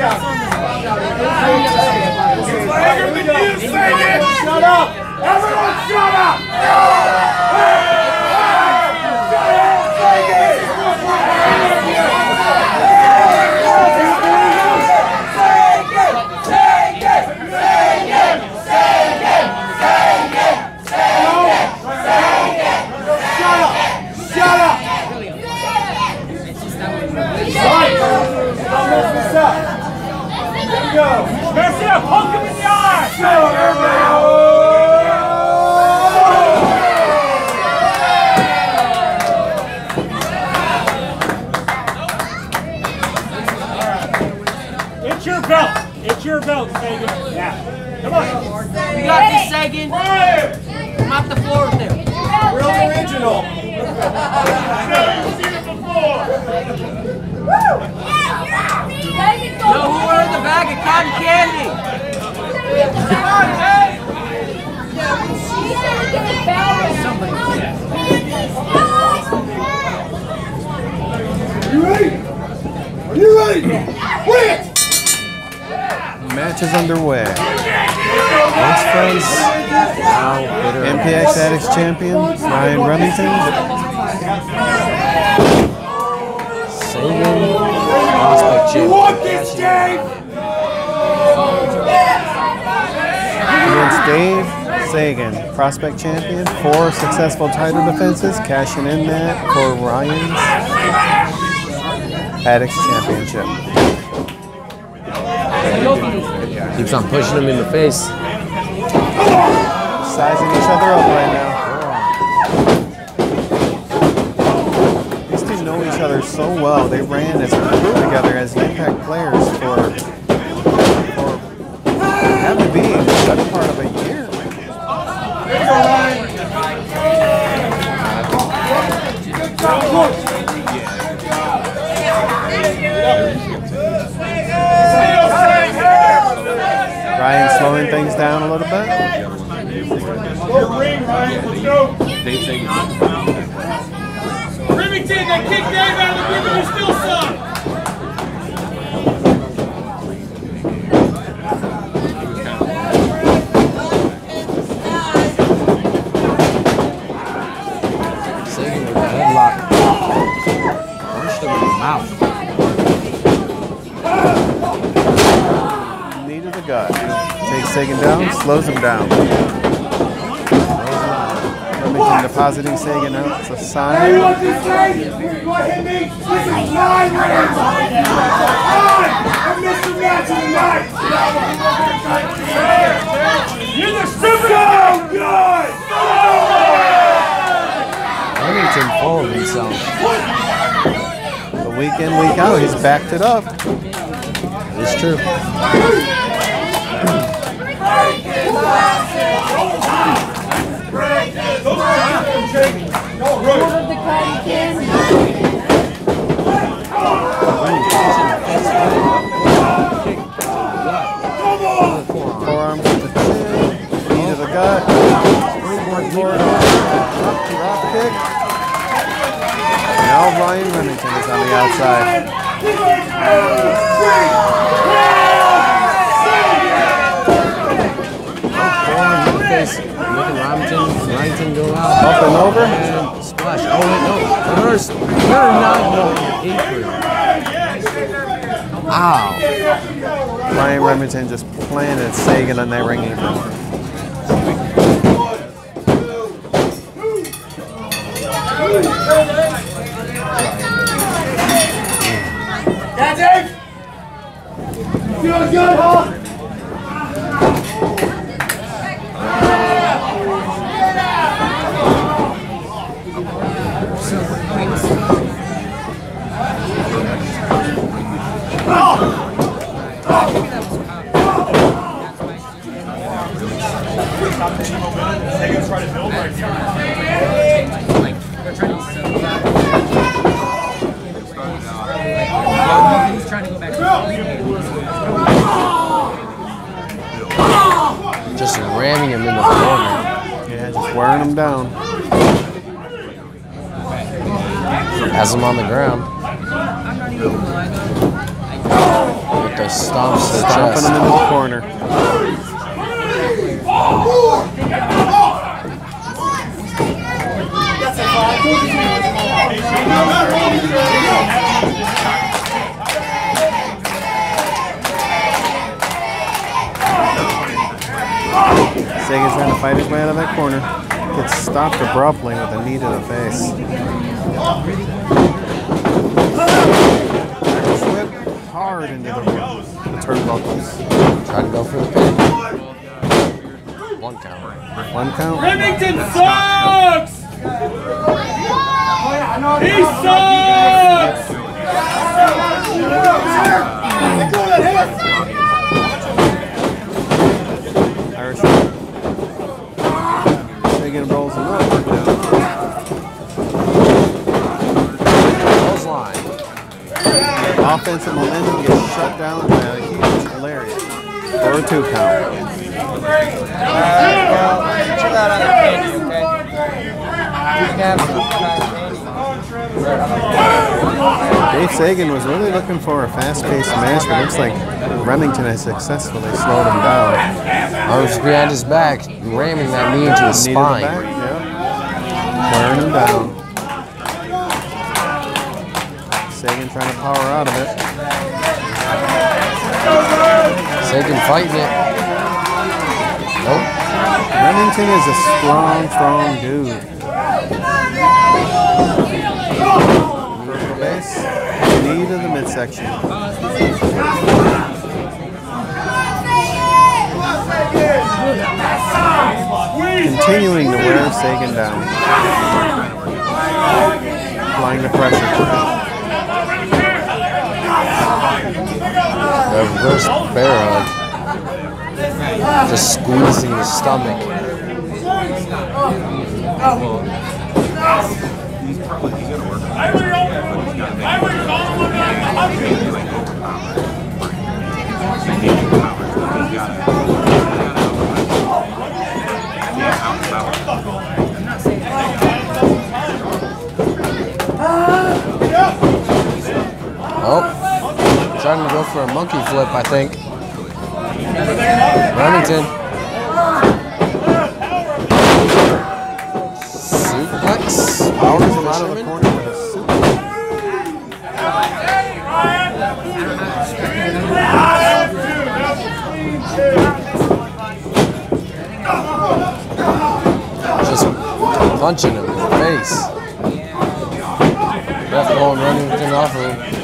down. It's your belt, Segan. Yeah. Come on. You got this, Segan. Ryan! Mop the floor with him. Real original. Never seen. Yo, who ordered the bag of cotton candy? You Match is underway. Once friends, MPX Addicts champion Ryan Remington Segan, prospect You champ. want this, Dave? against Dave Segan, prospect champion. Four successful title defenses, cashing in that for Ryan's Addicts championship. Keeps on pushing him in the face. Sizing each other up right now. These two know each other so well. They ran as a crew together as Impact players for, for had to be the better part of a year. Ryan things down a little bit. Your ring, Ryan. Let's go. Remington, they kicked Dave out of the and you still suck. Mouth. Knee to the gut. Takes Segan down, slows him down. Remington depositing Segan out. It's a Hey, you sign. want this, you want to hit me? This is my I'm Mr. Magic tonight. You're the stupid So good. Remington full of himself. The week in, week out, he's backed it up. It's true. Drop kick. Now Ryan Remington is on the outside. Forearm in the. Look at Remington. Remington go out. Up and over. And splash. Oh, wait, no. Reverse. You're not going apron. Ow. Ryan Remington just planted Segan on that ring apron. That's it. Feeling good, huh? Just ramming him in the man. Yeah, just wearing him down. Has him on the ground. With the stomps to the Stomping chest. him into the corner. Segan's trying to fight his way out of that corner. Gets stopped abruptly with a knee to the face. Irish hard into the, the turnbuckles. Try to go for the pin. One count. One count. Remington sucks! He sucks! Irish whip. Segan rolls him over. Offensive momentum gets shut down by a huge lariat. or a two count. Chill out on the candy, okay? You can have some candy. Dave Segan was really looking for a fast-paced match, but looks like Remington has successfully slowed him down. Oh, Arms behind his back, ramming that knee into his Knee to the spine. back, yeah. Wearing him down. Trying to power out of it. Segan fighting it. Nope. Remington is a strong, strong dude. Vertical base, knee to the midsection. Continuing to wear Segan down. Applying the pressure. The reverse bear hug. Just squeezing his stomach. Trying to go for a monkey flip, I think. Remington. Suplex. Powers him out of the corner with a super. Just punching him in the face. Ref going Remington off of him.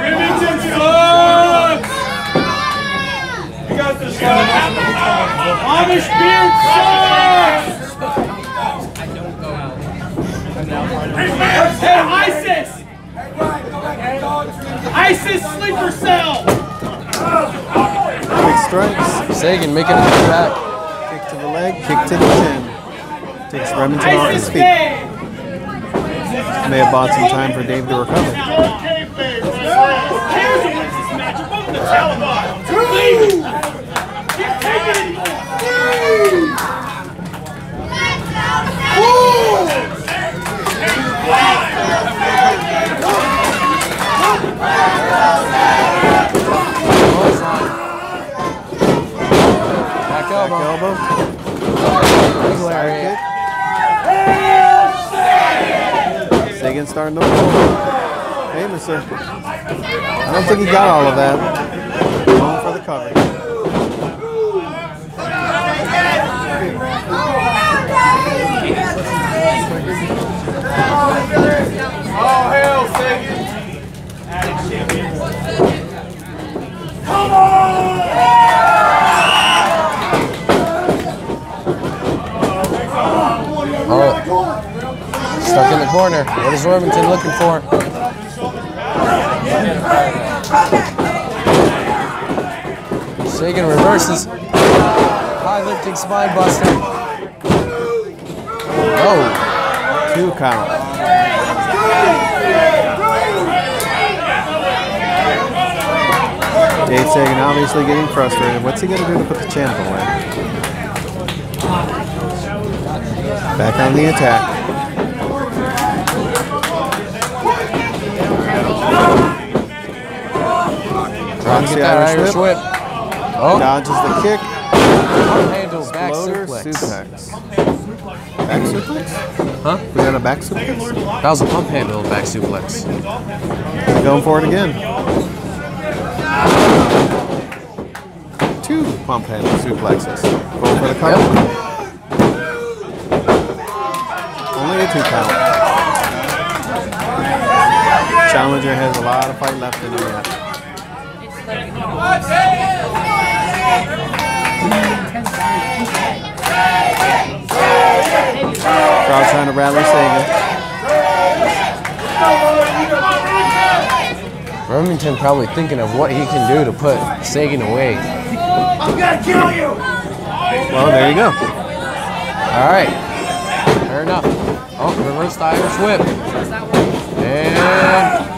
Remington sucks! You got this beard sucks! Hey, ISIS! ISIS sleeper cell! Big strikes. Segan making it back. Kick to the leg, kick to the chin. Takes Remington off his feet. May have bought some time for Dave to recover. Who wins this match? You're both the Taliban! Please! Keep taking it! Back elbow. Elbow. Big lariat kick. Segan starting to roll. Hey. I don't think he got all of that. Going for the cover. Oh, hell, Segan. Oh. Stuck in the corner. What is Remington looking for? Segan reverses. High lifting spine buster. Oh, Two count. Dave Segan obviously getting frustrated. What's he going to do to put the champ away? Back on the attack. Trying to get that Irish Irish whip. whip. Oh, Dodges the kick. handle back suplex. suplex. Back suplex? Huh? We got a back suplex? That was a pump handle back suplex. Going for it again. Two pump handle suplexes. Going for the cover. Only a two count. Challenger has a lot of fight left in him yet. Crowd trying to rally Segan. Remington probably thinking of what he can do to put Segan away. I'm gonna kill you! Well, there you go. All right, fair enough. Oh, reverse the Irish whip. And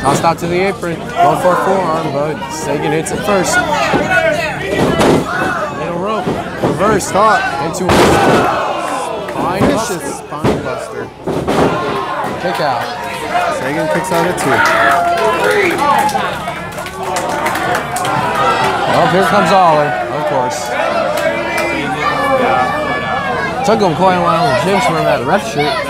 tossed out to the apron. Going for a forearm, but Segan hits it first. Middle rope. Reverse. Caught. Into a spine Vicious spine buster. Kick out. Segan kicks out at two. Oh, here comes Aller, of course. Took him quite a while to change from that ref shirt.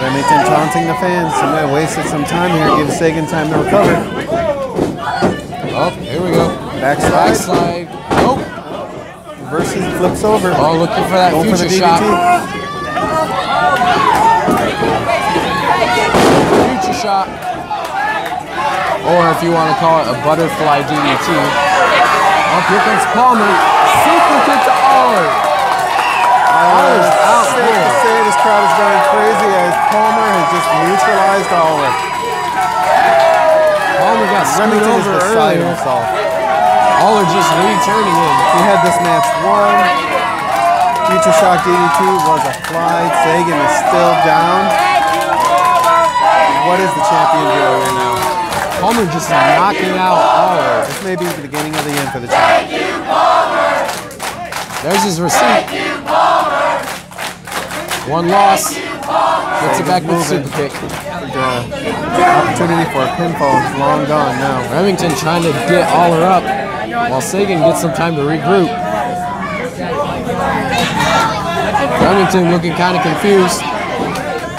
Remington taunting the fans. Somebody wasted some time here. Give Segan time to recover. Oh, here we go. Backslide. Backslide. Nope. Versus flips over. Oh, looking for that Going for the Future Shock. Future Shock. Or if you want to call it a butterfly DDT. Oh, here comes Palmer. Super kick to Aller. Aller's out Safe to say this crowd is going crazy as Palmer has just neutralized Aller. Palmer got screwed over earlier. Aller just returning in. He had this match won. Future Shock DDT was a fly. Segan is still down. What is the champion doing here now? Palmer just knocking out Aller. This may be the beginning of the end for the champ. There's his receipt. One loss. Gets it back with a super kick. The opportunity for a pinfall is long gone now. Remington trying to get Aller up while Segan gets some time to regroup. Remington looking kind of confused.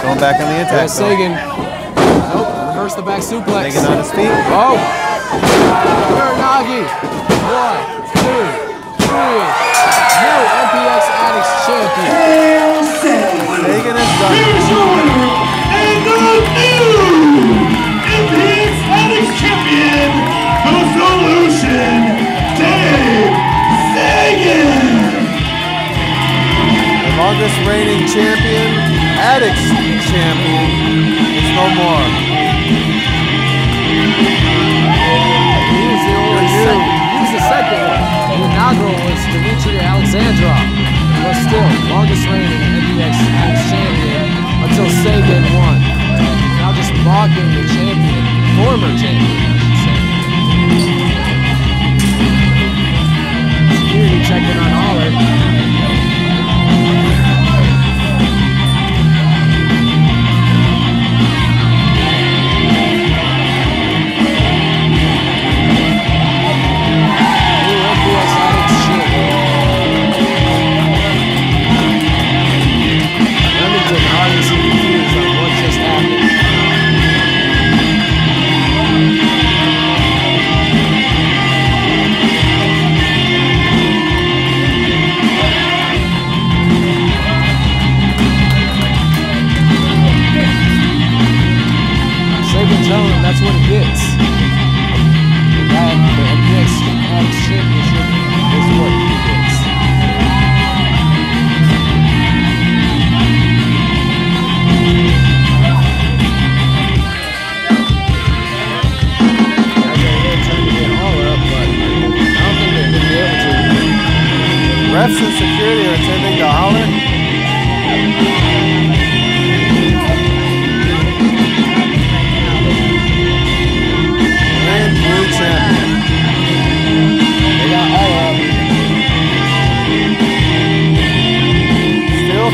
Going back on the attack. Though. Segan. Nope, reverse the back suplex. Segan on his feet. Oh! Uranage. One, two, three. New MPX Addicts champion. Segan is done. And the new MPX Addicts Champion, the Solution, Dave Segan! The longest reigning champion, Addicts champion, is no more. He was the only second. He was the second one. The inaugural was Dimitri Alexandrov. But still, longest reigning MPX champion until Segan won. Now just mocking the champion, former champion. Security checking on Aller. That's the security attending to holler.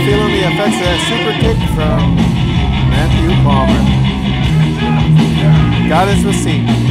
feeling the effects of that super kick from Matthew Palmer. Got his receipt.